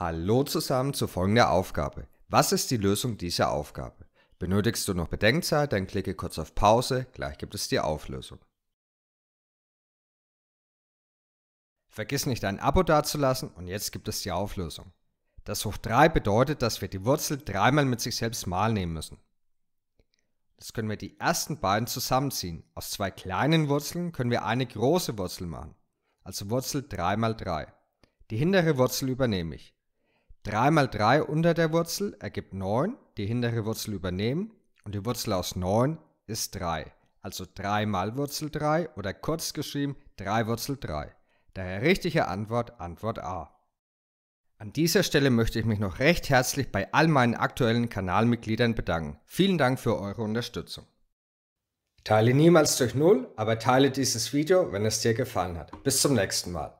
Hallo zusammen zu folgender Aufgabe. Was ist die Lösung dieser Aufgabe? Benötigst du noch Bedenkzeit, dann klicke kurz auf Pause, gleich gibt es die Auflösung. Vergiss nicht ein Abo dazulassen und jetzt gibt es die Auflösung. Das hoch 3 bedeutet, dass wir die Wurzel dreimal mit sich selbst mal nehmen müssen. Jetzt können wir die ersten beiden zusammenziehen. Aus zwei kleinen Wurzeln können wir eine große Wurzel machen, also Wurzel 3 mal 3. Die hintere Wurzel übernehme ich. 3 mal 3 unter der Wurzel ergibt 9, die hintere Wurzel übernehmen und die Wurzel aus 9 ist 3. Also 3 mal Wurzel 3 oder kurz geschrieben 3 Wurzel 3. Daher richtige Antwort Antwort A. An dieser Stelle möchte ich mich noch recht herzlich bei all meinen aktuellen Kanalmitgliedern bedanken. Vielen Dank für eure Unterstützung. Teile niemals durch Null, aber teile dieses Video, wenn es dir gefallen hat. Bis zum nächsten Mal.